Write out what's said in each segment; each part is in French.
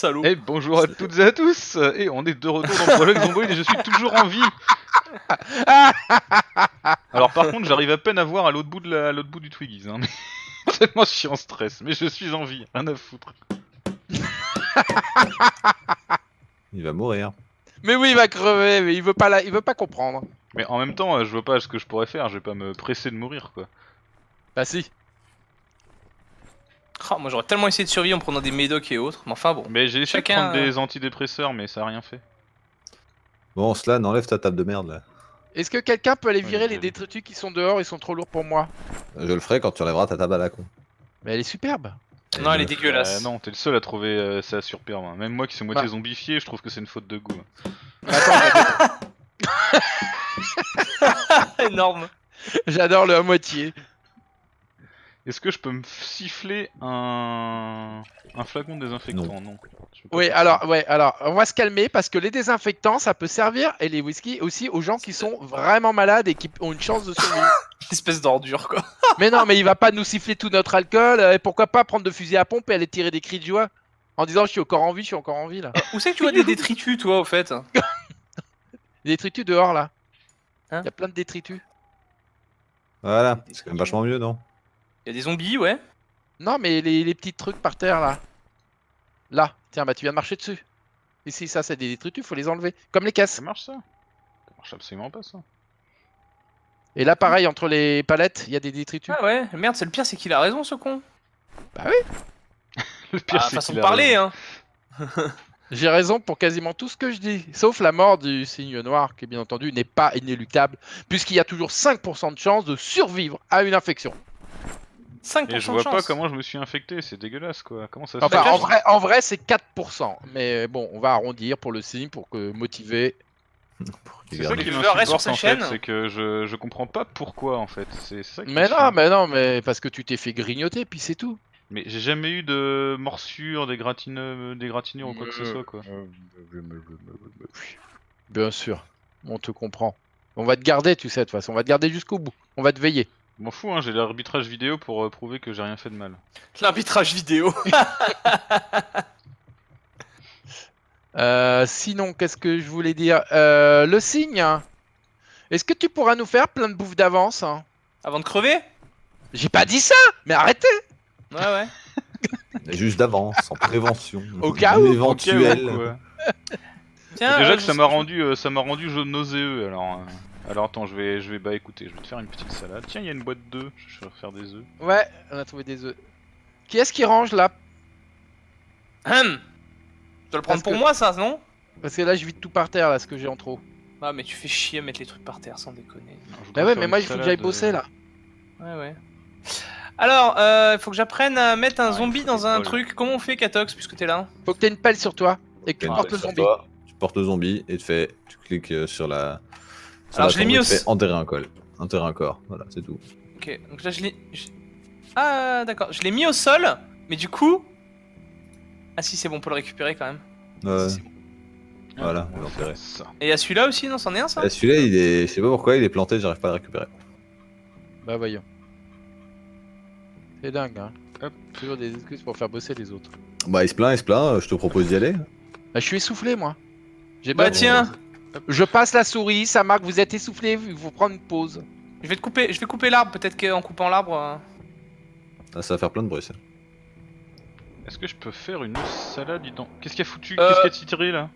Salaud. Eh bonjour à toutes et à tous Et on est de retour dans Prologue Zomboid et je suis toujours en vie Alors par contre j'arrive à peine à voir à l'autre bout, de la- à l'autre bout du Twiggies, hein, tellement je suis en stress, mais je suis en vie, rien à foutre. Il va mourir. Mais oui, il va crever, mais il veut pas, la... il veut pas comprendre. Mais en même temps, euh, je vois pas ce que je pourrais faire, je vais pas me presser de mourir quoi. Bah si. Ah, moi j'aurais tellement essayé de survivre en prenant des médocs et autres, mais enfin bon. Mais j'ai essayé Chacun, de prendre euh, des antidépresseurs mais ça a rien fait. Bon, Slan, enlève ta table de merde là. Est-ce que quelqu'un peut aller virer Ouais, les détritus qui sont dehors Ils sont trop lourds pour moi. Je le ferai quand tu enlèveras ta table à la con. Mais elle est superbe. Non, elle est dégueulasse. Euh, non, t'es le seul à trouver euh, ça superbe. hein. Même moi qui suis moitié Bah. zombifié, je trouve que c'est une faute de goût. hein. Mais attends, Énorme. J'adore le à moitié. Est-ce que je peux me siffler un, un flacon de désinfectant Non. Oui, alors, ouais, alors, on va se calmer parce que les désinfectants, ça peut servir et les whisky aussi aux gens qui sont vraiment malades et qui ont une chance de survivre. Espèce d'ordure quoi. mais non, mais il va pas nous siffler tout notre alcool. euh, Et pourquoi pas prendre de fusil à pompe et aller tirer des cris de joie en disant je suis encore en vie, je suis encore en vie là. Où c'est que tu vois des détritus toi au fait? Des détritus dehors là. Il Hein y a plein de détritus. Voilà, c'est quand même vachement mieux, non? Il y a des zombies, ouais. Non, mais les, les petits trucs par terre là. Là, tiens, bah tu viens de marcher dessus. Ici, ça, c'est des détritus, faut les enlever. Comme les caisses. Ça marche ça Ça marche absolument pas ça. Et là, pareil, entre les palettes, il y a des détritus. Ah ouais, merde, c'est le pire, c'est qu'il a raison ce con. Bah oui. Le pire Ah, c'est façon de parler, raison. hein. J'ai raison pour quasiment tout ce que je dis. Sauf la mort du signe noir, qui bien entendu n'est pas inéluctable, puisqu'il y a toujours 5% de chance de survivre à une infection. 5% Et je de vois chance. pas comment je me suis infecté, c'est dégueulasse quoi. Comment ça se Enfin, fait en vrai, en vrai c'est 4%. Mais bon, on va arrondir pour le signe, pour que motiver. C'est ça qui verrai sur m'insupporte sa en chaîne. fait, c'est que je, je comprends pas pourquoi en fait. C'est ça qui Mais me non, mais non, mais parce que tu t'es fait grignoter, puis c'est tout. Mais j'ai jamais eu de morsure, des, des gratinures ou quoi que ce Euh, soit quoi. Bien sûr, on te comprend. On va te garder, tu sais, de toute façon. On va te garder jusqu'au bout. On va te veiller. Je M'en fous, hein, j'ai l'arbitrage vidéo pour euh, prouver que j'ai rien fait de mal. L'arbitrage vidéo. Euh, sinon, qu'est-ce que je voulais dire? Euh, Le signe. Est-ce que tu pourras nous faire plein de bouffe d'avance hein? Avant de crever? J'ai pas dit ça, mais arrêtez Ouais, ouais. Juste d'avance, en prévention. Au cas où. Tiens, Déjà euh, que je- ça m'a rendu, euh, ça m'a rendu jaune nauséeux. Alors, euh, alors attends, je vais, je vais, bah écoutez, je vais te faire une petite salade. Tiens, il y a une boîte d'œufs. Je vais faire des œufs. Ouais, on a trouvé des œufs. Qui est-ce qui range là? Hum. Tu dois le prendre Parce pour que- moi, ça, non? Parce que là, je vide tout par terre, là, ce que j'ai en trop. Ah, mais tu fais chier à mettre les trucs par terre, sans déconner. Bah ouais, faire mais une moi, il faut que salade, j'aille bosser euh, là. Ouais, ouais. Alors, euh, faut que j'apprenne à mettre un Ah, il zombie faut dans un truc. Comment on fait, Katox, puisque t'es là? Faut que t'aies une pelle sur toi et que tu portes le sur zombie. toi, Tu portes le zombie et tu fais, tu cliques euh, sur la. Alors, je l'ai mis et au tu fais s- enterrer un col. Enterrer un corps. Voilà, c'est tout. Ok, donc là, je l'ai. je- Ah, d'accord. Je l'ai mis au sol, mais du coup. Ah, si, c'est bon, on peut le récupérer quand même. Ouais. Si, c'est bon. Voilà, on on va va faire enterrer. ça. Et à celui-là aussi, non, c'en est un, ça? Celui-là, il est. Je sais pas pourquoi, il est planté, j'arrive pas à le récupérer. Bah voyons. C'est dingue, hein. Hop. Toujours des excuses pour faire bosser les autres. Bah, il se plaint, il se plaint, je te propose d'y aller. Bah, je suis essoufflé, moi. J'ai Bah, pas- tiens, Je passe la souris, ça marque, vous êtes essoufflé, il faut prendre une pause. je vais te couper, je vais couper l'arbre. Peut-être qu'en coupant l'arbre. euh, Ah, ça va faire plein de bruit, ça. Est-ce que je peux faire une salade donc? Qu'est-ce qui a foutu? Euh, Qu'est-ce qui a tiré là?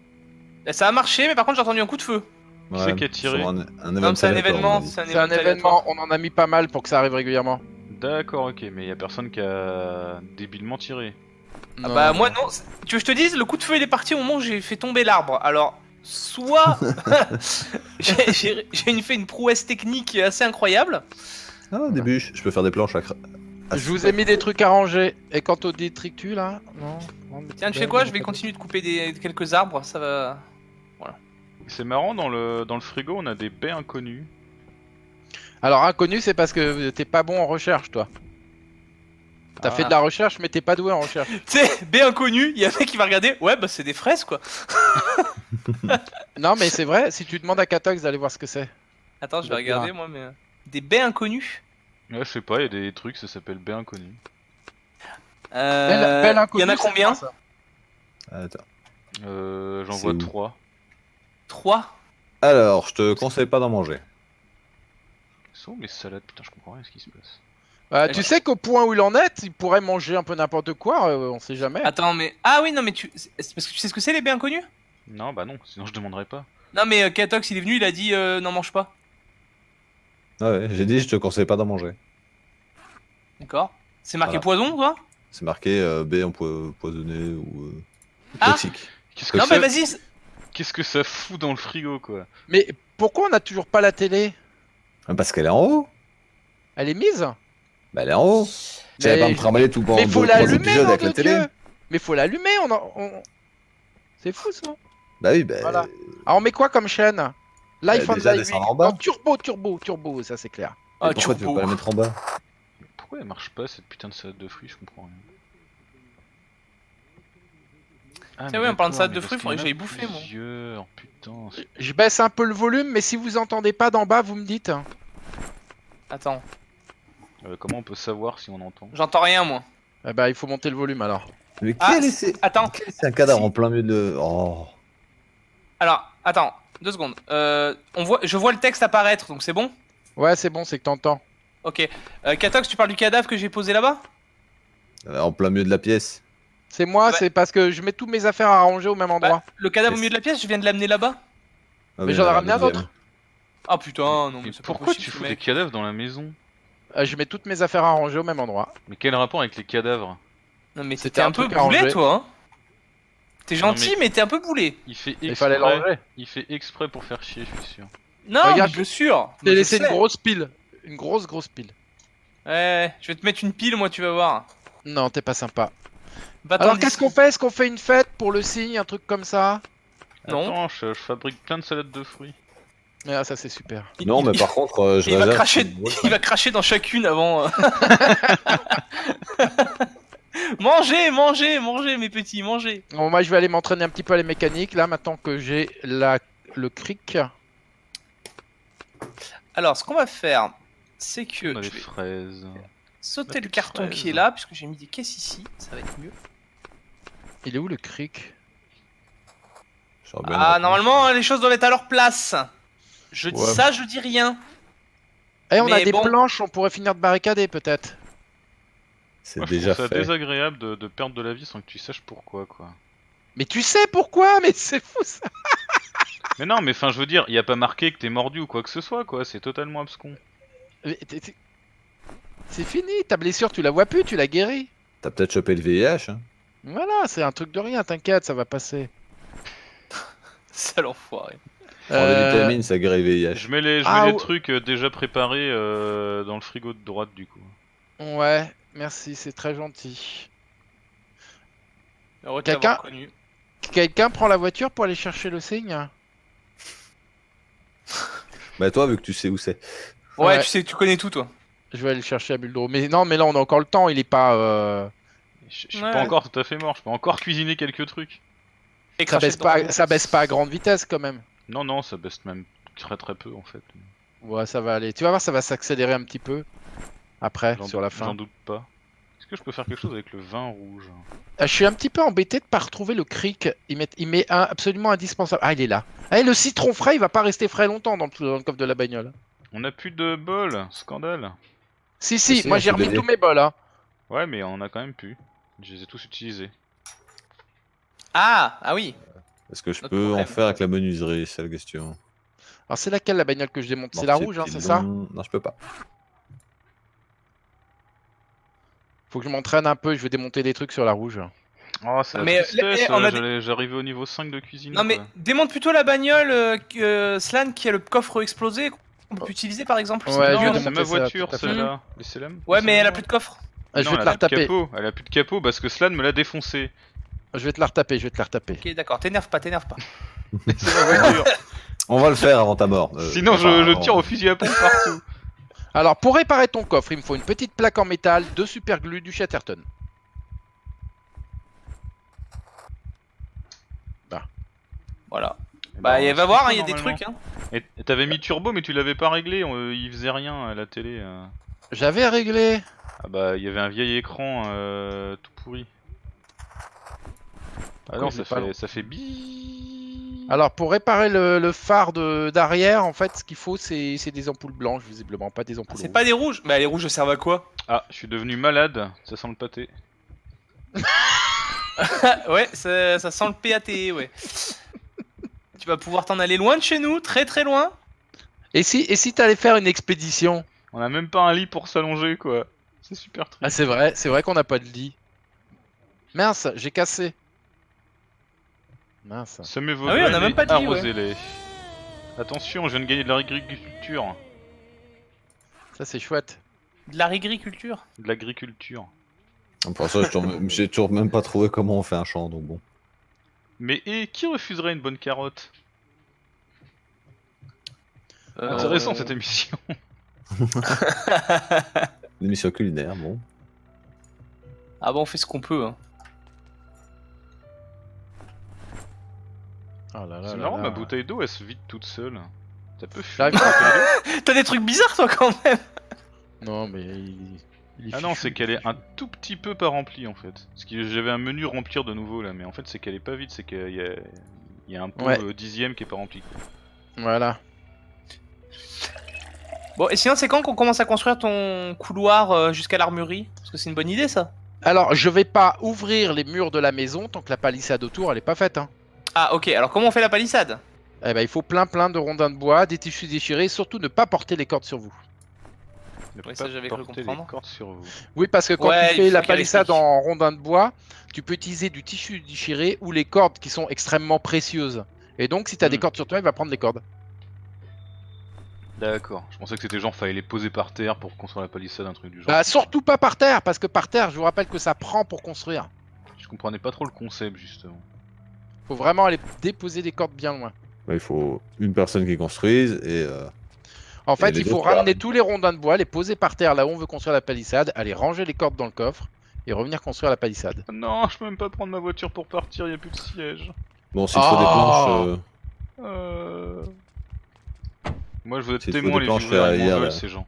Ça a marché, mais par contre, j'ai entendu un coup de feu. Qui c'est qui a tiré? Un, c'est un événement. C'est un événement, on en a mis pas mal pour que ça arrive régulièrement. D'accord, ok, mais y a personne qui a débilement tiré. Ah bah moi non, c'est- tu veux que je te dise, le coup de feu il est parti au moment où j'ai fait tomber l'arbre. Alors, soit j'ai- fait une prouesse technique assez incroyable, Ah, des bûches, je peux faire des planches à cra- à- Je vous ai mis des trucs à ranger. Et quant au détritus là Non tiens tu sais quoi, je vais continuer de couper des, quelques arbres, ça va... C'est marrant, dans le, dans le frigo, on a des baies inconnues. Alors inconnu, c'est parce que t'es pas bon en recherche, toi. T'as Ah. fait de la recherche, mais t'es pas doué en recherche. Tu sais, B inconnu, il y a un mec qui va regarder, ouais bah c'est des fraises quoi. non, mais c'est vrai, si tu demandes à Katox d'aller voir ce que c'est. Attends, je vais Bah, regarder moi mais... euh, Des baies inconnues Ouais, je sais pas, y a des trucs, ça s'appelle baies inconnues. euh... Belle- belle Il y en a combien ça Attends. Euh, J'en vois où 3. 3 Alors, je te conseille pas d'en manger. Sont où mes salades? Putain, je comprends rien ce qui se passe. Euh, tu sais qu'au point où il en est, il pourrait manger un peu n'importe quoi, euh, on sait jamais. Attends, mais. Ah oui, non, mais tu. c'est parce que tu sais ce que c'est les baies inconnues? Non, bah non, sinon je demanderais pas. Non, mais euh, Katox, il est venu, il a dit euh, n'en mange pas. Ah ouais, j'ai dit, je te conseille pas d'en manger. D'accord C'est marqué Voilà. poison, toi? C'est marqué euh, B empoisonné ou euh, Ah toxique. Qu'est-ce que, Non, ça... mais vas-y c'est- Qu'est-ce que ça fout dans le frigo, quoi? Mais pourquoi on a toujours pas la télé? Ah, Parce qu'elle est en haut. Elle est mise? Bah, elle est en haut. J'allais pas me trimballer tout pendant Mais faut trois l'allumer, épisodes nom avec de la télé. Dieu Mais faut l'allumer, on en... on- C'est fou ça Bah oui, bah. Voilà. Alors on met quoi comme chaîne? Life Bah, on déjà, descendre Highway. en bas. Non, turbo, turbo, turbo, ça c'est clair. Ah, pourquoi tu veux pas la mettre en bas? Pourquoi elle marche pas cette putain de salade de fruits? Je comprends rien. Ah, Tiens, oui, en parlant de salade de fruits, qu'il faudrait y que a j'aille bouffer, moi. plusieurs, putain. Je baisse un peu le volume, mais si vous entendez pas d'en bas, vous me dites. Attends, Euh, comment on peut savoir si on entend? J'entends rien, moi. Eh ben, il faut monter le volume alors. Mais Ah, quel est c'est Attends, C'est un cadavre Si. en plein milieu de. Oh. Alors, attends, deux secondes. Euh, on voit, je vois le texte apparaître, donc c'est bon Ouais, c'est bon, c'est que t'entends. Ok. Euh, Katox, tu parles du cadavre que j'ai posé là-bas Euh, En plein milieu de la pièce. C'est moi, Ouais. c'est parce que je mets toutes mes affaires à ranger au même endroit. Bah, Le cadavre au milieu de la pièce, je viens de l'amener là-bas Ah, Mais j'en ai la ramené un autre. Ah putain, non, mais Mais c'est pas pourquoi possible, tu fous des cadavres dans la maison Euh, je mets toutes mes affaires à ranger au même endroit. Mais quel rapport avec les cadavres? Non, mais C'était t'es un un peu ranger. toi, hein T'es Non, gentil, mais- mais t'es un peu boulé. Il fait Il fallait exprès. l'enlever. Il fait exprès pour faire chier, je suis sûr. Non, Regarde, mais bien sûr je laissé une grosse pile. Une grosse, grosse pile. Ouais, je vais te mettre une pile, moi, tu vas voir. Non, t'es pas sympa. Va Alors qu'est-ce qu'on fait? Est-ce qu'on fait une fête pour le signe, un truc comme ça? Non. Attends, je, je fabrique plein de salades de fruits. Ah, ça c'est super. Il- Non, il- mais il- par contre, euh, je il va cracher, il va cracher dans chacune avant. euh. mangez, mangez, mangez, mes petits, mangez. Bon, moi je vais aller m'entraîner un petit peu à les mécaniques là maintenant que j'ai la le cric. Alors, ce qu'on va faire, c'est que On a je des vais fraises. sauter le carton qui est là, puisque j'ai mis des caisses ici, ça va être mieux. Il est où le cric? Ah, normalement, les choses doivent être à leur place. Je dis Ouais. ça, je dis rien. Eh, on a des bon. planches, on pourrait finir de barricader peut-être. C'est Moi, je déjà trouve ça fait. désagréable de, de perdre de la vie sans que tu saches pourquoi, quoi. Mais tu sais pourquoi Mais c'est fou ça Mais non, mais enfin, je veux dire, il y a pas marqué que t'es mordu ou quoi que ce soit, quoi. C'est totalement abscon. Mais t'es- t'es- C'est fini, ta blessure tu la vois plus, tu l'as guérie. T'as peut-être chopé le VIH. Hein Voilà, c'est un truc de rien, t'inquiète, ça va passer. Sale enfoiré. Prends des Euh, vitamines, ça guérit le VIH. Je mets les, je Ah, mets les ou- trucs euh, déjà préparés euh, dans le frigo de droite, du coup. Ouais, merci, c'est très gentil. Quelqu'un prend la voiture pour aller chercher le signe? Bah, toi, vu que tu sais où c'est. Ouais, Ouais. tu sais, tu connais tout, toi. Je vais aller le chercher à Buldro. Mais non, mais là on a encore le temps, il est pas. euh, Je je suis Ouais. pas encore tout à fait mort, je peux encore cuisiner quelques trucs. Et Ça baisse, pas, ça baisse pas à grande vitesse quand même. Non, non, ça baisse même très très peu en fait. Ouais, ça va aller. Tu vas voir, ça va s'accélérer un petit peu. Après, sur la doute- fin. J'en doute pas. Est-ce que je peux faire quelque chose avec le vin rouge Ah, je suis un petit peu embêté de pas retrouver le cric. Il met, il met un absolument indispensable. Ah, il est là. Ah, et le citron frais, il va pas rester frais longtemps dans le, dans le coffre de la bagnole. On a plus de bol, scandale. Si, si, moi j'ai remis tous mes bols. Hein. Ouais, mais on a quand même plus. Je les ai tous utilisés. Ah, ah oui. Est-ce que je Notre peux en faire avec la menuiserie C'est la question. Alors, c'est laquelle la bagnole que je démonte? C'est la rouge, hein, c'est ça? Non, je peux pas. Faut que je m'entraîne un peu, je vais démonter des trucs sur la rouge. Oh, c'est la Mais, tristesse, eh, a j'arrivais au niveau 5 de cuisine. Non, mais quoi. démonte plutôt la bagnole, euh, euh, Slan, qui a le coffre explosé, qu'on peut utiliser par exemple. c'est Ouais, c'est ma ça, voiture, celle-là. Laissez-la. Ouais, mais elle a plus de coffre. Ah, je vais te elle la a plus de retaper. capot. Elle a plus de capot parce que Slan me l'a défoncé. Je vais te la retaper, je vais te la retaper. Ok, d'accord, t'énerve pas, t'énerve pas. C'est ma voiture. On va le faire avant ta mort. euh, Sinon, je, enfin, je tire au fusil à pompe partout. Alors, pour réparer ton coffre, il me faut une petite plaque en métal, deux super glue, du Chatterton. Voilà. Eh Bah, ben, il va voir, il y a des trucs. Hein. Et et t'avais mis turbo, mais tu l'avais pas réglé. on- il faisait rien à la télé. euh. J'avais réglé. Ah bah, il y avait un vieil écran euh, tout pourri. Ah non, ça fait, non. ça fait bi. Alors pour réparer le, le phare de- d'arrière, en fait, ce qu'il faut, c'est c'est des ampoules blanches, visiblement, pas des ampoules C'est rouges. pas des rouges? Bah les rouges servent à quoi? Ah, je suis devenu malade, ça sent le pâté. Ouais, ça, ça sent le PAT, ouais. tu vas pouvoir t'en aller loin de chez nous, très très loin. Et si, et si t'allais faire une expédition? On a même pas un lit pour s'allonger, quoi. C'est super triste. Ah c'est vrai, c'est vrai qu'on n'a pas de lit. Mince, j'ai cassé. Mince. Semez vos Ah oui, on a même pas ouais. arrosez-les. Attention, je viens de gagner de l'agriculture. Ça c'est chouette. De la rigriculture. De l'agriculture. Pour ça, j'ai toujours- j'ai toujours même pas trouvé comment on fait un champ, donc bon. Mais et qui refuserait une bonne carotte? Euh, Intéressant cette émission. L'émission culinaire, bon. Ah bah on fait ce qu'on peut. Hein. Oh là là C'est là marrant, là. ma bouteille d'eau elle se vide toute seule. T'as peu des trucs bizarres toi quand même Non mais il, Ah non, c'est qu'elle est un tout petit peu pas remplie en fait. Parce que j'avais un menu remplir de nouveau là, mais en fait c'est qu'elle est pas vide, c'est qu'il y a, il y a un pot Ouais. euh, dixième qui est pas rempli. Voilà. Bon et sinon c'est quand qu'on commence à construire ton couloir euh, jusqu'à l'armurerie? Parce que c'est une bonne idée ça. Alors je vais pas ouvrir les murs de la maison tant que la palissade autour elle est pas faite. Hein. Ah ok, alors comment on fait la palissade Eh ben il faut plein plein de rondins de bois, des tissus déchirés, surtout ne pas porter les cordes sur vous. Ne pas ça, j'avais cru porter les comprendre. cordes sur vous. Oui, parce que quand Ouais, tu fais la palissade en rondin de bois, tu peux utiliser du tissu déchiré ou les cordes qui sont extrêmement précieuses. Et donc, si tu as des Hmm. cordes sur toi, il va prendre les cordes. D'accord, je pensais que c'était genre fallait les poser par terre pour construire la palissade, un truc du genre. Bah, surtout pas par terre, parce que par terre, je vous rappelle que ça prend pour construire. Je comprenais pas trop le concept justement. Faut vraiment aller déposer des cordes bien loin. Bah, il faut une personne qui construise et. euh, En fait, il faut ramener tous les rondins de bois, les poser par terre là où on veut construire la palissade, aller ranger les cordes dans le coffre et revenir construire la palissade. Ah Non, je peux même pas prendre ma voiture pour partir, y a plus de siège. Bon, s'il faut des Oh. planches. euh, Euh... Moi je veux être témoin, des les planches ces gens.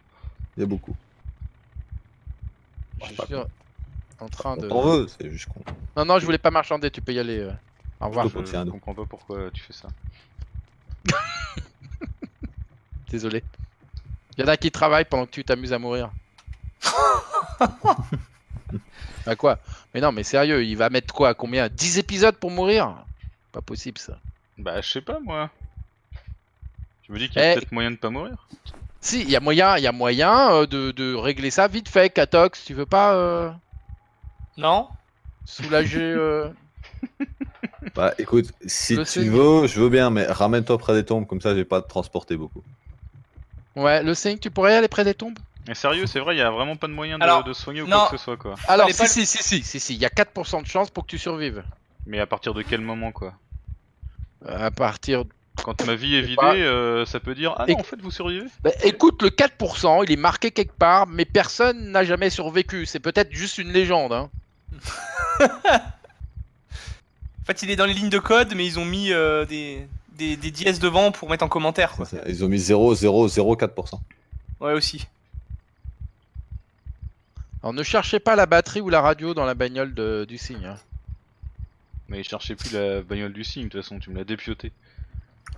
Il y a beaucoup. Je suis en train de. On veut, c'est juste con. Non, non, je voulais pas marchander, tu peux y aller. euh. Au revoir. Je comprends pas pourquoi tu fais ça. Désolé. Il y en a qui travaillent pendant que tu t'amuses à mourir. bah quoi? Mais non, mais sérieux, il va mettre quoi? Combien? 10 épisodes pour mourir? Pas possible ça. Bah je sais pas moi. Je me dis qu'il y a Eh. peut-être moyen de pas mourir? Si, il y a moyen, il y a moyen euh, de, de régler ça vite fait, Katox. Tu veux pas euh, Non soulager euh, Bah écoute, si Le tu veux, je veux bien, mais ramène-toi près des tombes, comme ça j'ai pas te transporter beaucoup. Ouais, le signe, tu pourrais aller près des tombes? Mais sérieux, c'est vrai, il y a vraiment pas de moyen de, Alors, de soigner ou non. quoi que ce soit quoi. Alors, si, pas si, si, si, si, si, il y a 4% de chance pour que tu survives. Mais à partir de quel moment quoi? À partir. Quand ma vie est vidée, euh, ça peut dire Ah non, en fait vous survivez Bah, écoute, le 4%, il est marqué quelque part, mais personne n'a jamais survécu. C'est peut-être juste une légende. Hein. En fait il est dans les lignes de code mais ils ont mis euh, des, des, des dièses devant pour mettre en commentaire quoi. Ils ont mis 0,004%. Ouais aussi. Alors ne cherchez pas la batterie ou la radio dans la bagnole de- du signe. hein. Mais cherchez plus la bagnole du signe, de toute façon, tu me l'as dépioté.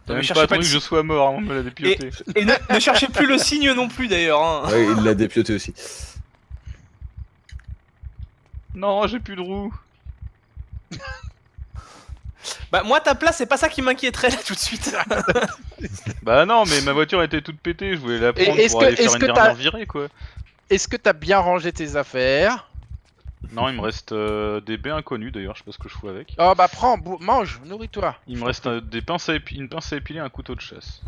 T'as mais même cherchez pas pas attendu de que je sois mort avant de me la dépioter. Et ne, ne cherchez plus le signe non plus d'ailleurs. Hein. Ouais, il l'a dépioté aussi. Non, j'ai plus de roues. Bah moi ta place c'est pas ça qui m'inquiéterait là tout de suite. Bah non, mais ma voiture était toute pétée, je voulais la Et prendre pour que- aller faire est-ce une que t'as- dernière virée quoi. Est-ce que t'as bien rangé tes affaires? Non, il me reste euh, des baies inconnues d'ailleurs, je sais pas ce que je fous avec. Oh bah prends, mange, nourris-toi. Il me reste euh, des pinces à une pince à épiler, un couteau de chasse.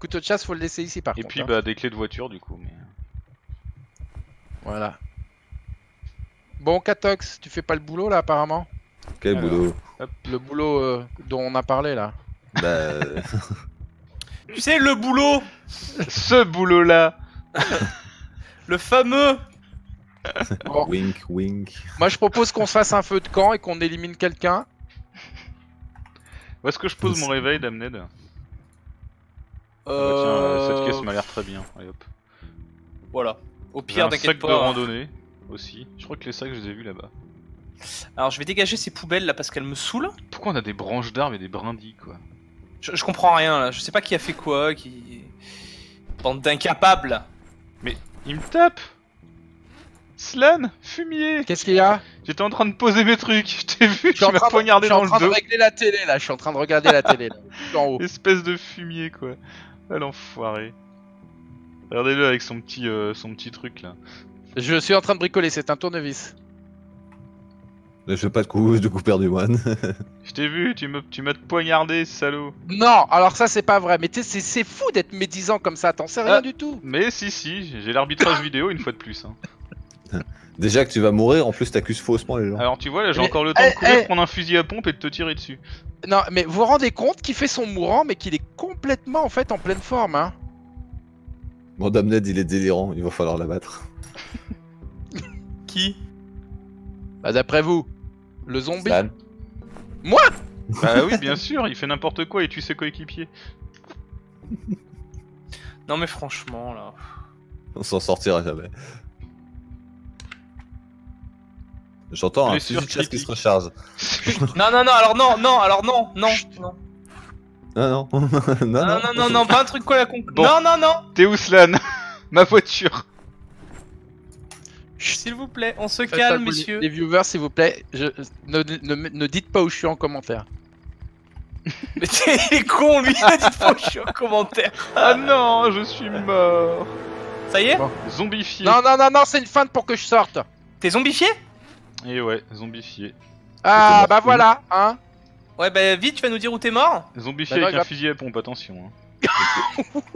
Couteau de chasse, faut le laisser ici par Et contre. puis hein. bah des clés de voiture du coup. Mais... Voilà. Bon, Katox, tu fais pas le boulot là apparemment? Quel Alors. boulot. Le boulot euh, dont on a parlé là. Bah, euh, tu sais le boulot, Ce boulot là le fameux. Bon, wink, wink. moi je propose qu'on se fasse un feu de camp et qu'on élimine quelqu'un. Où est-ce que je pose mon réveil, Damned? Ah, bah, Tiens, Euh... euh, cette caisse m'a l'air très bien. Allez, hop. Voilà. Au J'ai pire un sac de pas. randonnée aussi. Je crois que les sacs je les ai vus là-bas. Alors je vais dégager ces poubelles là parce qu'elles me saoulent. Pourquoi on a des branches d'arbres et des brindilles, quoi? Je, je comprends rien là, je sais pas qui a fait quoi, qui. Bande d'incapables. Il me tape Slan Fumier Qu'est-ce qu'il y a? J'étais en train de poser mes trucs, je t'ai vu, Je suis tu en m'as train, de, je poignardé suis en dans train le de dos régler la télé là, je suis en train de regarder la télé là. En haut. Espèce de fumier, quoi. Ah, l'enfoiré. Regardez-le avec son petit, euh, son petit truc, là. Je suis en train de bricoler, c'est un tournevis. Je fais pas de coups de couper du moine. Je t'ai vu, tu me- tu m'as poignardé, salaud. Non, alors ça c'est pas vrai, mais tu sais, c'est- c'est fou d'être médisant comme ça, t'en sais rien Ah. du tout. Mais si, si, j'ai l'arbitrage vidéo une fois de plus. hein. Déjà que tu vas mourir, en plus t'accuses faussement les gens. Alors tu vois, là j'ai Mais- encore le temps eh, de courir, eh. prendre un fusil à pompe et de te tirer dessus. Non, mais vous vous rendez compte qu'il fait son mourant, mais qu'il est complètement en fait en pleine forme, hein Mon Dame Ned il est délirant, il va falloir l'abattre. Qui? Bah d'après vous, le zombie Slan. Bah oui, bien sûr, il fait n'importe quoi et tue ses coéquipiers. Non mais franchement là. On s'en sortira jamais. J'entends un fusil de chasse qui se recharge. Non non non alors non non alors non non non non. non, non non non non pas un truc quoi la con. Bon. Non non non T'es où Slan? Ma voiture S'il vous plaît on se Faites pas calme bully. messieurs. Les viewers, s'il vous plaît, je... ne, ne- ne dites pas où je suis en commentaire. Mais t'es- il est con lui il a dit faux je suis en commentaire. Ah non, je suis mort Ça y est Bon. Zombifié Non, non, non, non, c'est une feinte pour que je sorte. T'es zombifié Et ouais, zombifié. Ah, bah voilà, hein Ouais bah vite tu vas nous dire où t'es mort Zombifié Bah avec un va- fusil à pompe, attention. hein.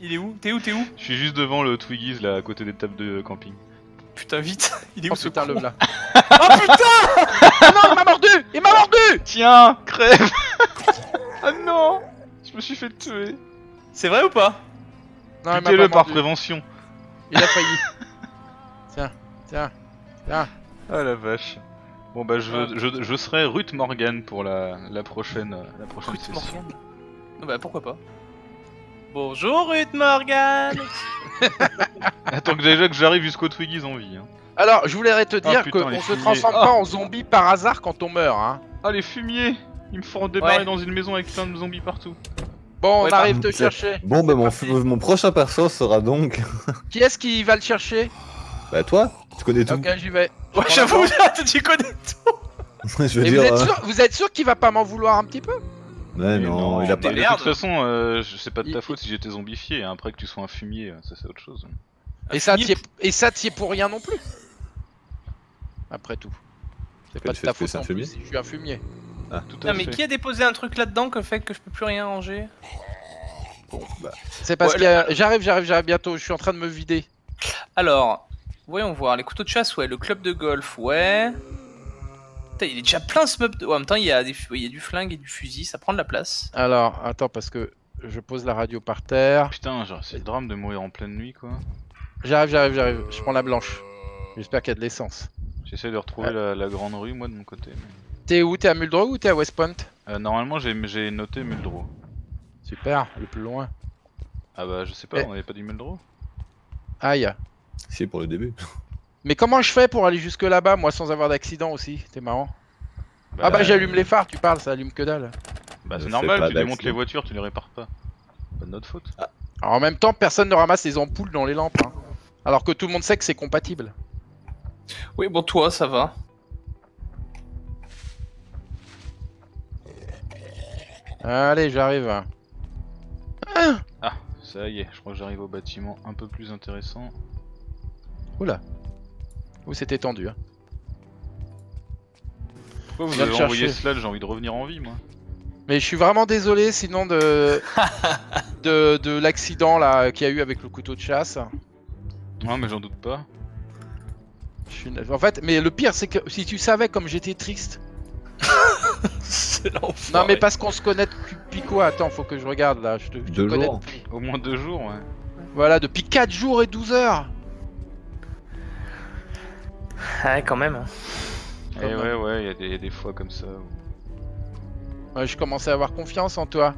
Il est où? T'es où T'es où? Je suis juste devant le Twiggies là, à côté des tables de camping. Putain vite Il est où Oh ce putain, con le là. Oh putain Ah non, il m'a mordu Il m'a mordu Tiens, crève Ah non Je me suis fait tuer. C'est vrai ou pas Non, il m'a pas par prévention. Il a failli. tiens, tiens, tiens. Ah la vache. Bon bah je, Ah. je, je serai Ruth Morgan pour la, la prochaine, la prochaine Ruth session. Morgan. Non, Bah pourquoi pas. Bonjour Ruth Morgan Attends que déjà que j'arrive jusqu'au Twiggies en vie. Hein. Alors, je voulais te dire Ah, putain, qu'on se transforme Ah. pas en zombie par hasard quand on meurt, hein. Ah les fumiers Ils me font démarrer Ouais. dans une maison avec plein de zombies partout. Bon, on Ouais, arrive bah, te chercher. Bon bah mon, parti. mon prochain perso sera donc... Qui est-ce qui va le chercher? Bah toi, tu connais tout. Ok, j'y vais. Ouais j'avoue tu connais Je veux Et dire... vous êtes, euh, sûr, vous êtes sûr qu'il va pas m'en vouloir un petit peu? Mais non, il a pas... De toute façon, euh, je- c'est pas de ta Il- faute si j'étais zombifié. hein. Après que tu sois un fumier, euh, ça c'est autre chose. Et ça, t'y est... et ça, t'y est pour rien non plus. Après tout. C'est pas de ta faute c'est un non plus fumier si je suis un fumier. Tout à Putain mais fait. qui a déposé un truc là-dedans que fait que je peux plus rien ranger? Bon, bah, C'est parce Ouais, que euh, j'arrive, j'arrive, j'arrive bientôt. Je suis en train de me vider. Alors, voyons voir, les couteaux de chasse, ouais, le club de golf, ouais. Putain, il est déjà plein ce meuble de... Ouais, en même temps, il y, a des... il y a du flingue et du fusil, ça prend de la place. Alors, attends, parce que je pose la radio par terre. Putain, genre, c'est le drame de mourir en pleine nuit quoi. J'arrive, j'arrive, j'arrive. Je prends la blanche. J'espère qu'il y a de l'essence. J'essaie de retrouver la, la grande rue moi de mon côté. mais- T'es où? T'es à Muldrow ou t'es à West Point? Euh, normalement j'ai noté Muldrow. Super, le plus loin. Ah bah je sais pas, Eh. on avait pas dit Muldrow? Aïe. si pour le début. Mais comment je fais pour aller jusque là-bas, moi, sans avoir d'accident aussi? C'est marrant. ah bah j'allume les phares, tu parles, ça allume que dalle. Bah c'est normal, tu démontes les voitures, tu les répares pas. Pas de notre faute. Alors, en même temps, personne ne ramasse les ampoules dans les lampes. hein. Alors que tout le monde sait que c'est compatible. Oui, bon, toi, ça va. Allez, j'arrive. Ah, ça y est, je crois que j'arrive au bâtiment un peu plus intéressant. Oula. Où c'était tendu. Hein. Pourquoi vous avez envoyé chercher. cela J'ai envie de revenir en vie moi. Mais je suis vraiment désolé sinon de de, de l'accident là qu'il y a eu avec le couteau de chasse. Non mais j'en doute pas. Je suis... En fait, mais le pire c'est que si tu savais comme j'étais triste. C'est. Non mais parce qu'on se connaît depuis quoi Attends, faut que je regarde là. Je te, je te Deux connais jours. depuis- Au moins deux jours, ouais. Voilà, depuis 4 jours et 12 heures. Ouais, quand même. hein. Et Comme, ouais, ouais, il y, a des- y a des fois comme ça. où- Ouais, je commençais à avoir confiance en toi.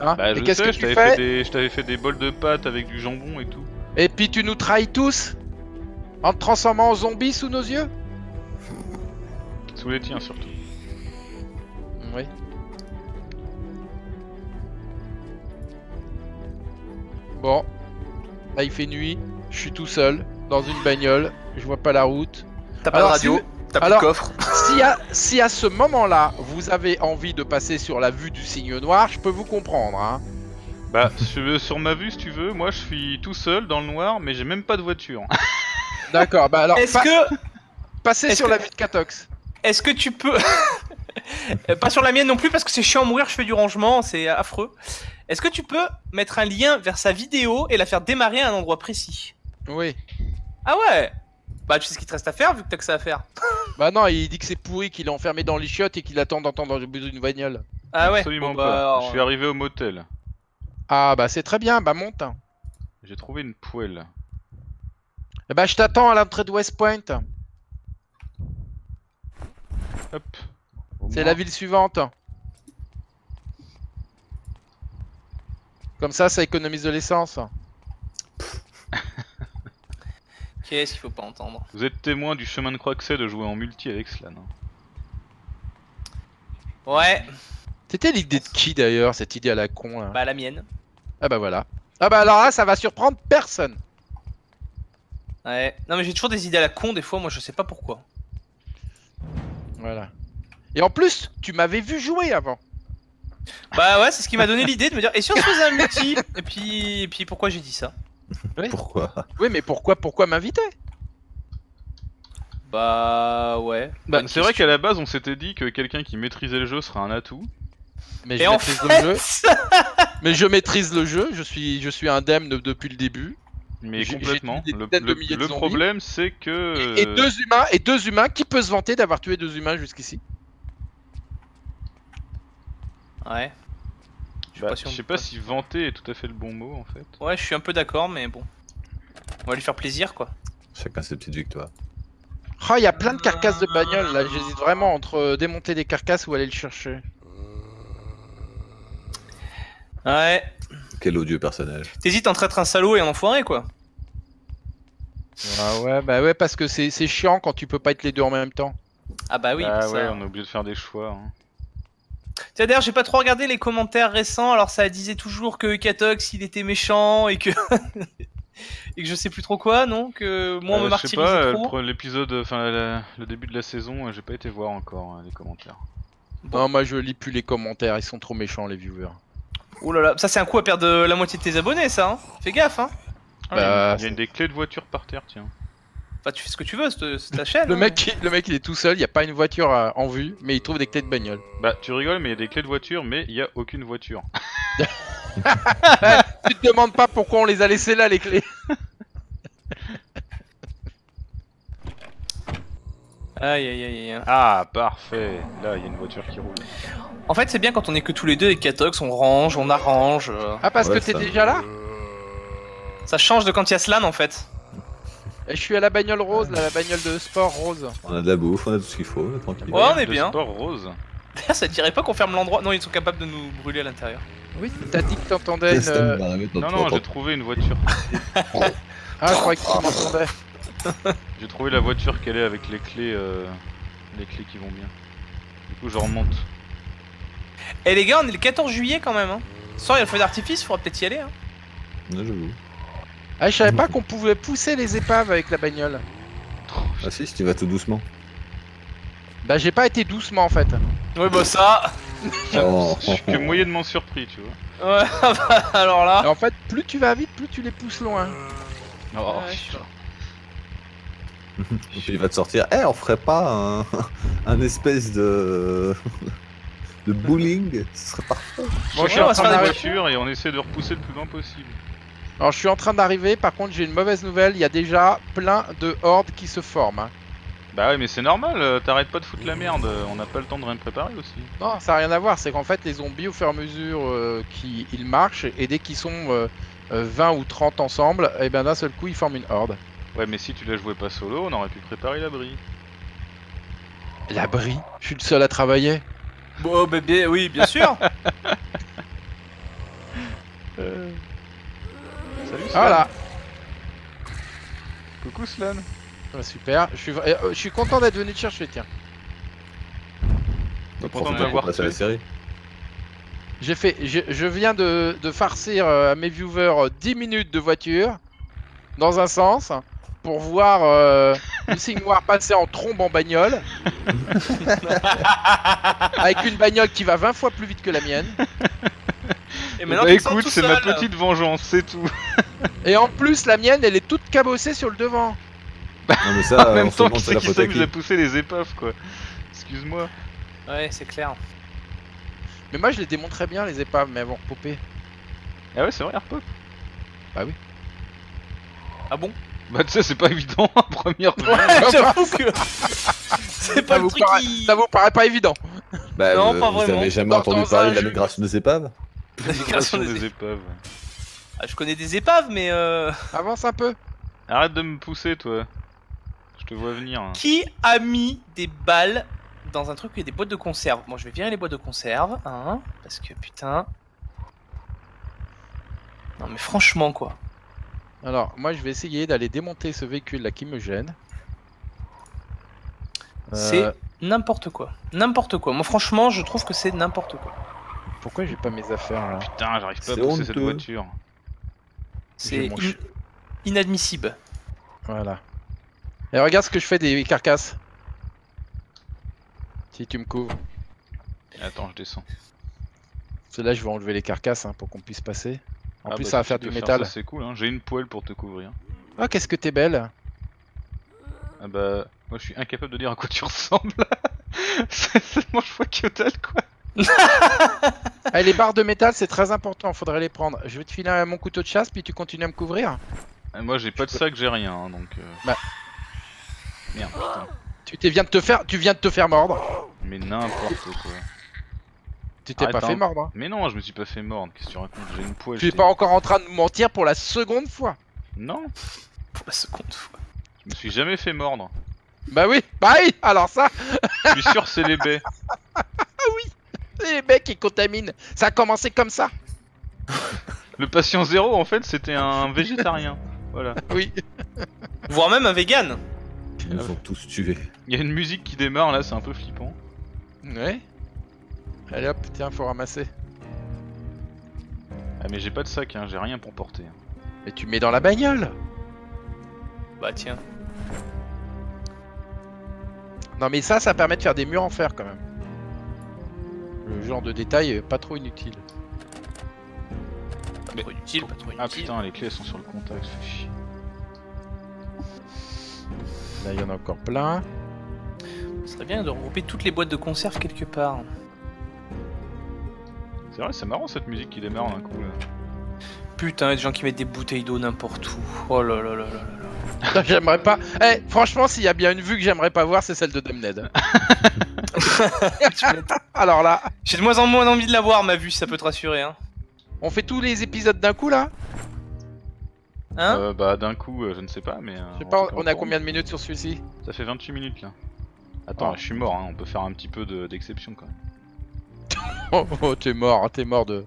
Hein Bah et je qu'est-ce sais, que je tu t'avais fais fait, des... je t'avais fait des bols de pâtes avec du jambon et tout. Et puis tu nous trahis tous En te transformant en zombie sous nos yeux Tous les tiens surtout. Oui. Bon. Là, il fait nuit. Je suis tout seul dans une bagnole. Je vois pas la route. T'as pas Alors, de radio, si t'as pas de coffre. Si à, si à ce moment-là, vous avez envie de passer sur la vue du signe noir, je peux vous comprendre. Hein. Bah, sur, sur ma vue, si tu veux, moi je suis tout seul dans le noir, mais j'ai même pas de voiture. D'accord, bah alors Est-ce pa- que, passez est-ce sur que- la vue de Catox. est-ce que tu peux. Pas sur la mienne non plus parce que c'est chiant à mourir, je fais du rangement, c'est affreux. Est-ce que tu peux mettre un lien vers sa vidéo et la faire démarrer à un endroit précis? Oui. Ah ouais? Bah tu sais ce qu'il te reste à faire vu que t'as que ça à faire. Bah non, il dit que c'est pourri, qu'il est enfermé dans les chiottes et qu'il attend d'entendre le bruit d'une bagnole. Ah ouais Absolument bon, pas. bah, alors, Je suis arrivé au motel. Ah bah c'est très bien, bah monte. J'ai trouvé une poêle. Eh bah je t'attends à l'entrée de West Point. Hop. C'est la ville suivante. Comme ça, ça économise de l'essence. Qu'est-ce qu'il faut pas entendre Vous êtes témoin du chemin de croix que c'est de jouer en multi avec Slan. hein. Ouais, C'était l'idée de qui d'ailleurs, cette idée à la con là? Bah la mienne. Ah bah voilà. Ah bah alors là, ça va surprendre personne. Ouais. Non mais j'ai toujours des idées à la con des fois, moi je sais pas pourquoi. Voilà. Et en plus, tu m'avais vu jouer avant. Bah ouais, c'est ce qui m'a donné l'idée de me dire et si on se faisait un multi? Et puis, et puis pourquoi j'ai dit ça? Oui. Pourquoi Oui, mais pourquoi, pourquoi m'inviter? Bah ouais. Bah, c'est vrai qu'à la base, on s'était dit que quelqu'un qui maîtrisait le jeu serait un atout. Mais je en maîtrise fait, le jeu. Mais je maîtrise le jeu. Je suis, je suis indemne de- depuis le début. Mais complètement. Le, le- problème, c'est que. Et deux humains, et deux humains. Qui peut se vanter d'avoir tué deux humains jusqu'ici? Ouais. Je bah, je sais pas si vanter est tout à fait le bon mot en fait. Ouais, je suis un peu d'accord, mais bon. On va lui faire plaisir quoi. Chacun ses petites victoires. Oh, il y a plein de carcasses de bagnoles là. J'hésite vraiment entre euh, démonter des carcasses ou aller le chercher. Ouais. Quel odieux personnage. T'hésites entre être un salaud et un enfoiré quoi. Ah ouais, bah ouais, parce que c'est c'est chiant quand tu peux pas être les deux en même temps. Ah bah oui. ah ça- ouais, on est obligé de faire des choix. hein. Tiens, D'ailleurs, j'ai pas trop regardé les commentaires récents. Alors, ça disait toujours que Katox il était méchant et que. et que je sais plus trop quoi, non? Que moi, on me Euh, je sais martyrisait pas, euh, l'épisode, enfin la- le début de la saison, euh, j'ai pas été voir encore euh, les commentaires. Bon. Non, moi je lis plus les commentaires, ils sont trop méchants les viewers. Oh là là, ça c'est un coup à perdre la moitié de tes abonnés, ça. Hein Fais gaffe, hein. Ah, Bah, il y il a une des clés de voiture par terre, tiens. Enfin, tu fais ce que tu veux, c'est c'est ta chaîne. Le hein. mec, il- le mec il est tout seul, il y a pas une voiture euh, en vue, mais il trouve des clés de bagnole. Bah, tu rigoles, mais il y a des clés de voiture, mais il y a aucune voiture. tu te demandes pas pourquoi on les a laissées là les clés. Aïe aïe aïe aïe. Ah, parfait. Là, il y a une voiture qui roule. En fait, c'est bien quand on est que tous les deux avec Katox, on range, on arrange. euh, Ah parce Ouais, que t'es ça. déjà là? Ça change de quand il y a Slan en fait. Et Je suis à la bagnole rose, là, la bagnole de sport rose. On a de la bouffe, on a tout ce qu'il faut, on est tranquille. Ouais, on est de bien. sport rose. D'ailleurs, ça te dirait pas qu'on ferme l'endroit? Non, ils sont capables de nous brûler à l'intérieur. Oui, t'as dit que t'entendais une... Euh, Non, non, j'ai trouvé une voiture. Ah, je croyais que tu m'entendais. J'ai trouvé la voiture qu'elle est avec les clés, euh, les clés qui vont bien. Du coup, je remonte. Eh les gars, on est le 14 juillet quand même. Hein. Soir, il y a le feu d'artifice, faudra peut-être y aller. Hein. Ouais, j'avoue. Ah, je savais pas qu'on pouvait pousser les épaves avec la bagnole. Ah si, si tu vas tout doucement. Bah j'ai pas été doucement en fait. Ouais, bah ça. Oh, Je suis que moyennement surpris, tu vois. Ouais, bah, alors là. Et en fait, plus tu vas vite, plus tu les pousses loin. Oh, Ouais, je Et puis il va te sortir. Eh, on ferait pas un, un espèce de de bowling Ce serait parfait. Bon, Ouais, je suis on en va se train faire des d'arriver. voiture et on essaie de repousser le plus loin possible. Alors je suis en train d'arriver, par contre j'ai une mauvaise nouvelle, il y a déjà plein de hordes qui se forment. hein. Bah ouais, mais c'est normal, euh, t'arrêtes pas de foutre la merde, euh, on n'a pas le temps de rien préparer aussi. Non, ça n'a rien à voir, c'est qu'en fait les zombies au fur et à mesure euh, qu'ils marchent, et dès qu'ils sont euh, euh, 20 ou 30 ensemble, et ben d'un seul coup ils forment une horde. Ouais, mais si tu la jouais pas solo, on aurait pu préparer l'abri. L'abri Je suis le seul à travailler. Bon, bah, bien, oui, bien sûr. Salut Slan Voilà, Coucou Slan Ah, super, je suis, vra- euh, je suis content d'être venu te chercher, tiens. Content de la série. J'ai fait, je, je viens de, de farcir euh, à mes viewers euh, 10 minutes de voiture dans un sens pour voir euh, le signe noir passer en trombe en bagnole avec une bagnole qui va 20 fois plus vite que la mienne Et Bah écoute, c'est ma petite vengeance, c'est tout. et en plus la mienne elle est toute cabossée sur le devant. Non, mais ça, en même temps, qui c'est qui à s'amuse à qui. pousser les épaves, quoi. Excuse-moi. Ouais, c'est clair. Mais moi je les démontrais bien les épaves mais elles vont repopper. Ah ouais, c'est vrai, Airpop? Ah bon? Bah tu sais, c'est pas évident, en première J'avoue que c'est pas Ça le vous, truc paraît, qui. ça vous paraît pas évident Bah, Non, euh, pas vous vraiment. avez jamais entendu parler de la migration des épaves? Migration des des épaves. Ah, je connais des épaves, mais euh... Avance un peu. Arrête de me pousser, toi. Je te vois venir. hein. qui a mis des balles dans un truc où il y a des boîtes de conserve? Bon, je vais virer les boîtes de conserve, hein, parce que putain. Non, mais franchement, quoi. Alors moi je vais essayer d'aller démonter ce véhicule là qui me gêne. C'est Euh, n'importe quoi. N'importe quoi. Moi, franchement, je trouve que c'est n'importe quoi. Pourquoi j'ai pas mes affaires là Putain, j'arrive pas à pousser cette voiture. C'est in- inadmissible. Voilà. Et regarde ce que je fais des carcasses. Si tu me couvres. Attends, je descends. Parce que là je vais enlever les carcasses hein, pour qu'on puisse passer. En Ah plus bah, ça va faire du métal. C'est cool, hein. j'ai une poêle pour te couvrir. Ah qu'est-ce que t'es belle Ah bah, moi je suis incapable de dire à quoi tu ressembles. c'est seulement je vois que dalle quoi. Ah, les barres de métal c'est très important, faudrait les prendre. Je vais te filer mon couteau de chasse puis tu continues à me couvrir. Ah, moi j'ai pas de sac, j'ai rien, hein, donc. euh, Bah. Merde, putain. Tu t'es viens de te faire, tu viens de te faire mordre. Mais n'importe quoi. Tu t'es pas fait hein. mordre. hein. Mais non, je me suis pas fait mordre. Qu'est-ce que tu racontes? J'ai une poêle. Tu es pas encore en train de me mentir pour la seconde fois. Non, Pour la seconde fois. je me suis jamais fait mordre. Bah oui, bah oui. Alors ça, Je suis sûr c'est les baies. les mecs qui contaminent. Ça a commencé comme ça. Le patient zéro en fait c'était un végétarien. Voilà. Oui. Voire même un vegan. Ils nous ont tous tués. Il y a une musique qui démarre là, c'est un peu flippant. Ouais. Allez hop, tiens, faut ramasser. Ah mais j'ai pas de sac, hein, j'ai rien pour porter. Mais tu mets dans la bagnole. Bah tiens. Non mais ça, ça permet de faire des murs en fer quand même. Le genre de détail est pas trop inutile. Pas Mais- trop utile, pas trop inutile. Ah putain, les clés elles sont sur le contact, ça fait chier. Là, il y en a encore plein. Ce serait bien de regrouper toutes les boîtes de conserve quelque part. C'est vrai, c'est marrant cette musique qui démarre d'un coup là. Putain, il y a des gens qui mettent des bouteilles d'eau n'importe où. Oh là là là là. J'aimerais pas. Eh, franchement, s'il y a bien une vue que j'aimerais pas voir, c'est celle de m'étonnes. Alors là, J'ai de moins en moins envie de la voir, ma vue, si ça peut te rassurer. Hein, on fait tous les épisodes d'un coup là? Hein? Euh, bah d'un coup, euh, je ne sais pas, mais. euh, Je sais on pas, on a combien de minutes sur celui-ci? Ça fait 28 minutes là. Attends, Ah. je suis mort, hein, on peut faire un petit peu de- d'exception quand même. Oh, oh, t'es mort, t'es mort de.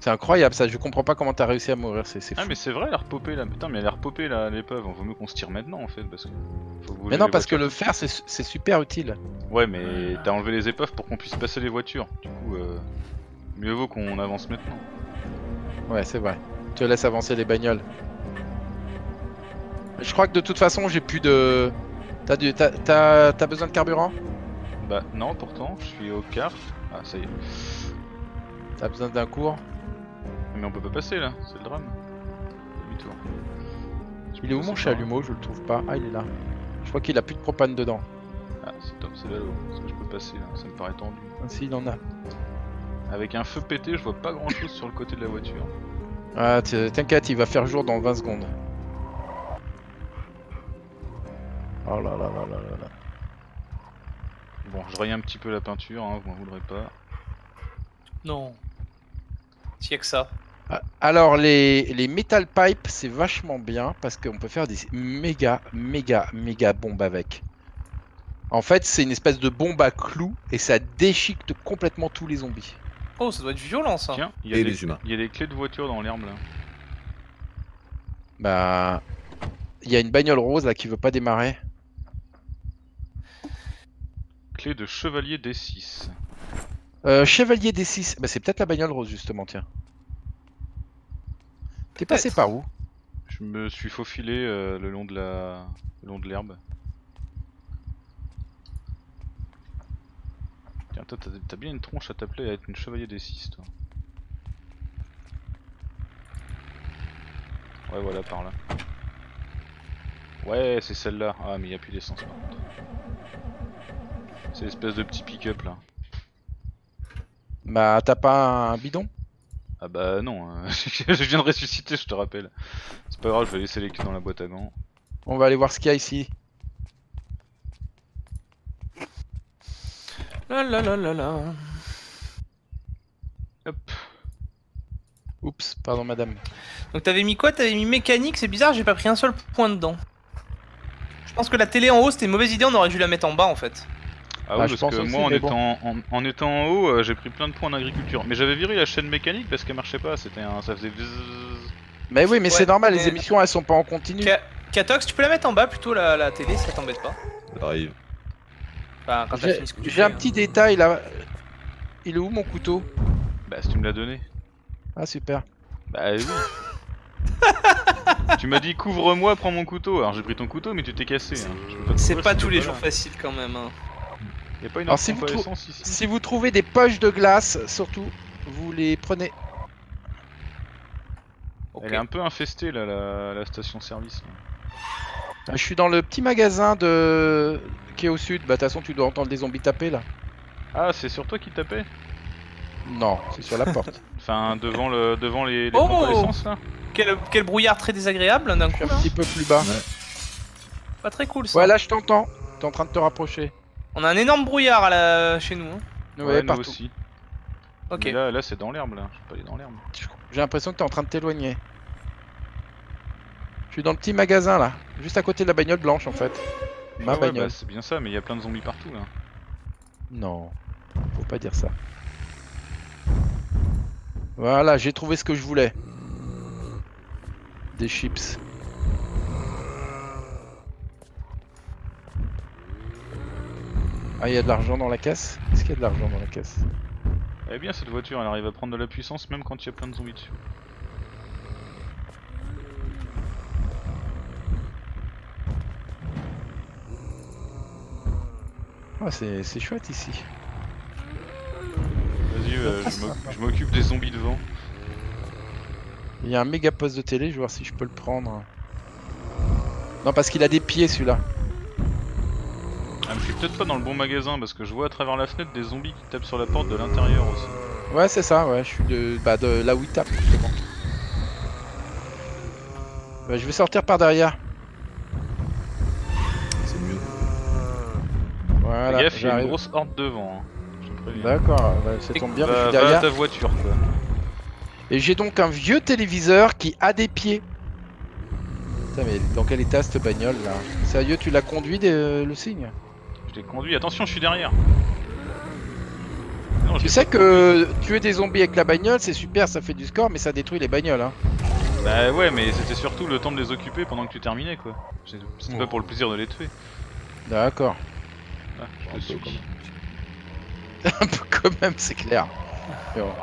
C'est incroyable ça, je comprends pas comment t'as réussi à mourir, c'est Ah fou. mais c'est vrai, elle a repopé là. Putain, mais elle a repopé là l'épave. Vaut mieux qu'on se tire maintenant en fait parce que. Faut Mais non, parce que le fer c'est super utile. Ouais, mais t'as enlevé les épaves pour qu'on puisse passer les voitures. Du coup, euh, mieux vaut qu'on avance maintenant. Ouais, c'est vrai. Je te laisse avancer les bagnoles. Je crois que de toute façon, j'ai plus de. T'as du... t'as- besoin de carburant? Bah non, pourtant, je suis au quart. Ah, ça y est. T'as besoin d'un cours? Mais on peut pas passer là, c'est le drame. Demi-tour. Il est où mon chalumeau Je le trouve pas. Ah, il est là. Je crois qu'il a plus de propane dedans. Ah, c'est top, c'est là-haut. Parce que je peux passer là, ça me paraît tendu. Ah, si, il en a. Avec un feu pété, je vois pas grand chose sur le côté de la voiture. Ah, t'inquiète, il va faire jour dans 20 secondes. Oh là là là là là là. Bon, je raye un petit peu la peinture, hein, vous m'en voudrez pas. Non. S'il y a que ça. Alors, les, les metal pipes, c'est vachement bien parce qu'on peut faire des méga, méga, méga bombes avec. En fait, c'est une espèce de bombe à clous et ça déchiquette complètement tous les zombies. Oh, ça doit être violent ça. Tiens, il y, a Et des- les humains. il y a des clés de voiture dans l'herbe là. Bah. Il y a une bagnole rose là qui veut pas démarrer. Clé de chevalier D6. Euh, Chevalier des 6. Bah, c'est peut-être la bagnole rose, justement, tiens. T'es passé par où? Je me suis faufilé euh, le long de la, le long de l'herbe. Tiens, toi, t'as bien une tronche à t'appeler à être une chevalier des 6, toi. Ouais, voilà, par là. Ouais, c'est celle-là. Ah, mais y a plus d'essence, par contre. C'est l'espèce de petit pick-up là. Bah, t'as pas un bidon? Ah bah non, euh, je viens de ressusciter, je te rappelle. C'est pas grave, je vais laisser les clés dans la boîte à gants. On va aller voir ce qu'il y a ici. La la la la la. Hop. Oups, pardon, madame. Donc t'avais mis quoi? T'avais mis mécanique, c'est bizarre, j'ai pas pris un seul point dedans. Je pense que la télé en haut c'était une mauvaise idée, on aurait dû la mettre en bas en fait. Ah Bah, oui, je parce pense que moi en étant, en, en étant en haut, euh, j'ai pris plein de points en agriculture. Mais j'avais viré la chaîne mécanique parce qu'elle marchait pas, c'était un... ça faisait bzzz. Mais oui, mais Ouais, c'est normal, les émissions elles sont pas en continu. Ka- Katox, tu peux la mettre en bas plutôt la, la télé si ça t'embête pas? Enfin, quand t'as J'ai fini ce que tu j'ai un fais, hein. petit détail là. Il est où mon couteau? Bah si tu me l'as donné. Ah, super. Bah oui. tu m'as dit couvre-moi, prends mon couteau. Alors j'ai pris ton couteau mais tu t'es cassé. Hein. C'est pas tous les là. jours faciles quand même. hein. Y a pas une Alors, si vous ici Si vous trouvez des poches de glace, surtout, vous les prenez. Elle est un peu infestée là, la, la station service. là. Ah, Je suis dans le petit magasin de qui est au sud. Bah, de toute façon, tu dois entendre des zombies taper là. Ah, c'est sur toi qui tapait? Non, c'est sur la porte. Enfin, devant, le, devant les, les Oh essence là Quel, quel brouillard très désagréable d'un Je coup. un là. petit peu plus bas. Pas très cool ça. Ouais, là, je t'entends. T'es en train de te rapprocher. On a un énorme brouillard à la... chez nous. hein. Ouais, nous partout. aussi. Ok. Mais là, là c'est dans l'herbe là, je peux pas aller dans l'herbe. J'ai l'impression que t'es en train de t'éloigner. Je suis dans le petit magasin là, juste à côté de la bagnole blanche en fait. Ma Ah ouais, bagnole. bah, c'est bien ça, mais il y a plein de zombies partout là. Non, faut pas dire ça. Voilà, j'ai trouvé ce que je voulais. Des chips. Ah, il y a de l'argent dans la caisse Est-ce qu'il y a de l'argent dans la caisse Elle est bien cette voiture, elle arrive à prendre de la puissance même quand il y a plein de zombies dessus. Ah, c'est c'est chouette ici. Vas-y, euh, je m'occupe des zombies devant. Il y a un méga poste de télé, je vais voir si je peux le prendre. Non, parce qu'il a des pieds celui-là. Je suis peut-être pas dans le bon magasin parce que je vois à travers la fenêtre des zombies qui tapent sur la porte de l'intérieur aussi. Ouais, c'est ça, ouais, je suis de, bah, de là où il tape, justement. Bah, je vais sortir par derrière. C'est mieux. Voilà, Fais gaffe, il y a une grosse horde devant. hein. D'accord, bah, ça tombe bien, mais je suis derrière. ta voiture quoi. Et j'ai donc un vieux téléviseur qui a des pieds. Putain, mais dans quel état cette bagnole là? Sérieux, tu l'as conduit des- le signe? Je l'ai conduit, attention, je suis derrière. Non, je Tu sais que tuer des zombies avec la bagnole, c'est super, ça fait du score, mais ça détruit les bagnoles. Hein. Bah ouais, mais c'était surtout le temps de les occuper pendant que tu terminais quoi. C'est- C'était Oh. pas pour le plaisir de les tuer. D'accord. Ah, je Un te peu suis. un peu quand même, c'est clair.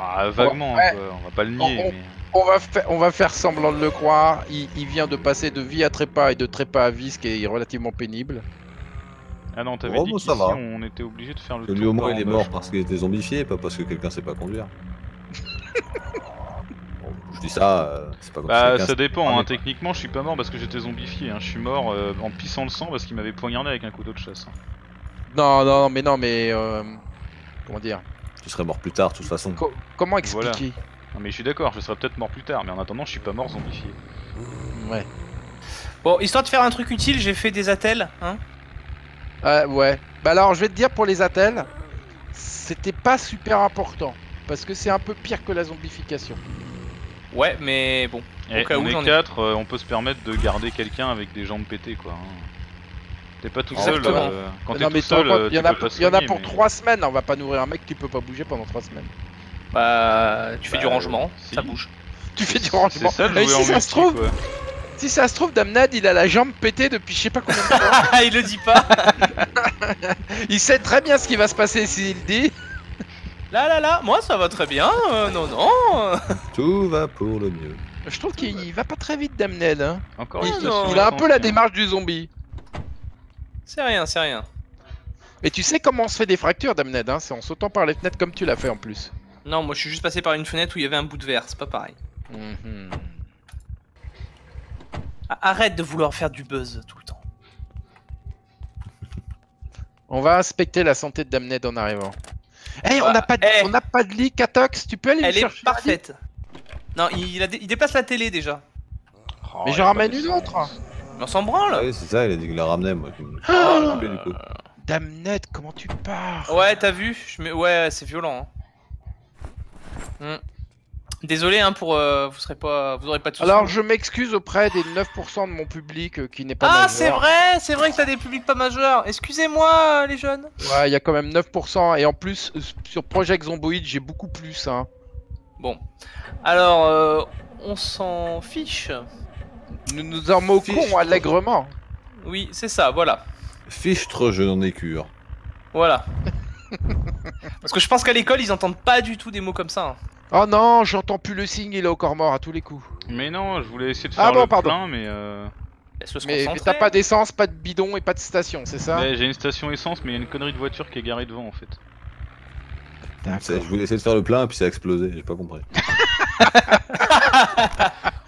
Ah, vaguement, Ouais. quoi. on va pas le nier. On- mais- On va, faire, on va faire semblant de le croire. Il, il vient de passer de vie à trépas et de trépas à vie, ce qui est relativement pénible. Ah non, t'avais Oh, dit bon, qu'ici ça va. on était obligé de faire le Que lui tour au moins il est mort parce qu'il était zombifié, pas parce que quelqu'un sait pas conduire. Bon, je dis ça, euh, c'est pas comme Bah ça dépend, hein. techniquement je suis pas mort parce que j'étais zombifié, hein. je suis mort euh, en pissant le sang parce qu'il m'avait poignardé avec un couteau de chasse. Non, non, mais non, mais. euh, comment dire? Tu serais mort plus tard, de toute façon. Co- Comment expliquer? Non mais je suis d'accord, je serais peut-être mort plus tard, mais en attendant je suis pas mort zombifié. Ouais. Bon, histoire de faire un truc utile, j'ai fait des attelles. Hein Euh, ouais. Bah alors, je vais te dire pour les attelles, c'était pas super important. Parce que c'est un peu pire que la zombification. ouais, mais bon. Et Au cas on où, est ai- quatre, euh, on peut se permettre de garder quelqu'un avec des jambes pétées quoi. hein. T'es pas tout seul, Exactement. euh, quand non, t'es mais tout seul, t'en- euh, il y, en tu a, peux pas il y en a soigner, pour mais- 3 semaines. On va pas nourrir un mec qui peut pas bouger pendant 3 semaines. Bah, tu fais Bah, du rangement, si. ça bouge. Tu fais du rangement. C'est ça jouer en ça se trouve, quoi. Si ça se trouve, Damnad, il a la jambe pétée depuis je sais pas combien de temps. Ah, il le dit pas il sait très bien ce qui va se passer s'il le dit. Là, là, là, moi ça va très bien. euh, non, non. Tout va pour le mieux. Je trouve qu'il va pas très vite, Damned. Hein. Encore Ah une station Il a un peu la démarche du zombie. C'est rien, c'est rien. Mais tu sais comment on se fait des fractures, Damned, hein C'est en sautant par les fenêtres comme tu l'as fait en plus. Non, moi je suis juste passé par une fenêtre où il y avait un bout de verre, c'est pas pareil. Mhm. Arrête de vouloir faire du buzz tout le temps. On va inspecter la santé de Damned en arrivant. Eh, on Bah, n'a pas, de... eh. on n'a pas de lit, Katox. Tu peux aller me Elle est chercher lit parfaite. Non, il, a dé- il déplace la télé déjà. Oh, Mais a pas ramène une autre. Mais on s'en branle. Ah oui, c'est ça, il a dit qu'il la ramenait, moi. qui me- Ah, coupé, du coup. Damned, comment tu pars? Ouais, t'as vu? Je me... Ouais, c'est violent. hein. Hmm. Désolé hein, pour euh, vous serez pas vous aurez pas de soucis. Alors, je m'excuse auprès des 9% de mon public euh, qui n'est pas Ah, majeur. c'est vrai, c'est vrai que t'as des publics pas majeurs. Excusez-moi les jeunes. Ouais, il y a quand même 9%. Et en plus, euh, sur Project Zomboid, j'ai beaucoup plus. Hein. Bon. Alors euh, on s'en fiche. Nous nous en moquons Fiche. allègrement. Oui, c'est ça, voilà. Fichtre, je n'en ai cure. Voilà. Parce que je pense qu'à l'école, ils entendent pas du tout des mots comme ça. hein. Oh non, j'entends plus le signe, il est corps mort à tous les coups. Mais non, je voulais essayer de Ah faire bon, le pardon. plein, mais, euh... Se Mais, t'as pas d'essence, pas de bidon et pas de station, c'est ça? Mais j'ai une station essence, mais il y a une connerie de voiture qui est garée devant en fait. Je voulais essayer de faire le plein, et puis ça a explosé, j'ai pas compris.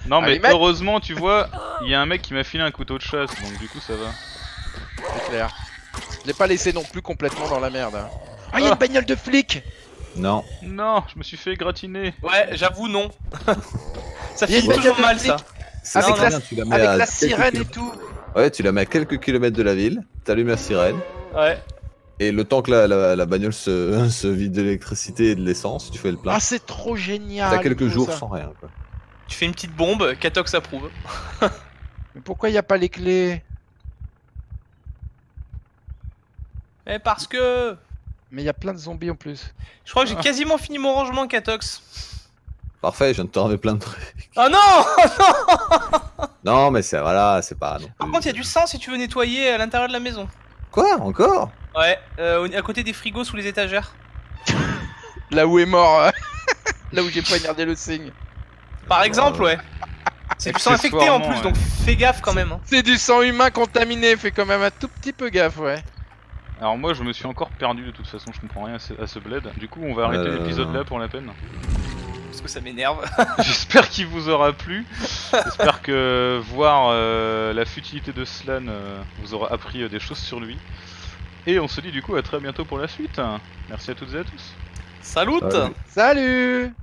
Non, mais Allez, heureusement, tu vois, il y a un mec qui m'a filé un couteau de chasse, donc du coup ça va. C'est clair. Je l'ai pas laissé non plus complètement dans la merde. hein. Ah, il y a une bagnole de flic Non. Non, je me suis fait gratiner. Ouais, j'avoue, non. ça fait toujours mal ça. Avec la- tu la mets Avec à la quelques sirène et tout. Ouais, tu la mets à quelques kilomètres de la ville, t'allumes la sirène, Ouais. et le temps que la, la, la bagnole se, se vide de l'électricité et de l'essence, tu fais le plein. Ah, c'est trop génial. T'as quelques jours ça. sans rien, quoi. Tu fais une petite bombe, Katox approuve. Mais pourquoi il y a pas les clés? Eh, parce que. Mais il y a plein de zombies en plus. Je crois que j'ai quasiment fini mon rangement, Katox. Parfait, je viens de te ramener plein de trucs. Oh non Non, mais c'est voilà, c'est pas. non Par contre, il y a du sang si tu veux nettoyer à l'intérieur de la maison. Quoi Encore? Ouais, euh, à côté des frigos sous les étagères. Là où est mort. euh, Là où j'ai poignardé le signe. Par exemple, ouais. C'est du sang infecté en plus, donc fais gaffe quand même. hein. C'est du sang humain contaminé, fais quand même un tout petit peu gaffe, ouais. Alors moi je me suis encore perdu de toute façon, je comprends rien à ce, à ce bled. Du coup on va arrêter Euh. l'épisode là pour la peine. Parce que ça m'énerve. J'espère qu'il vous aura plu. J'espère que voir euh, la futilité de Slan euh, vous aura appris euh, des choses sur lui. Et on se dit du coup à très bientôt pour la suite. Merci à toutes et à tous. Salut Salut. Salut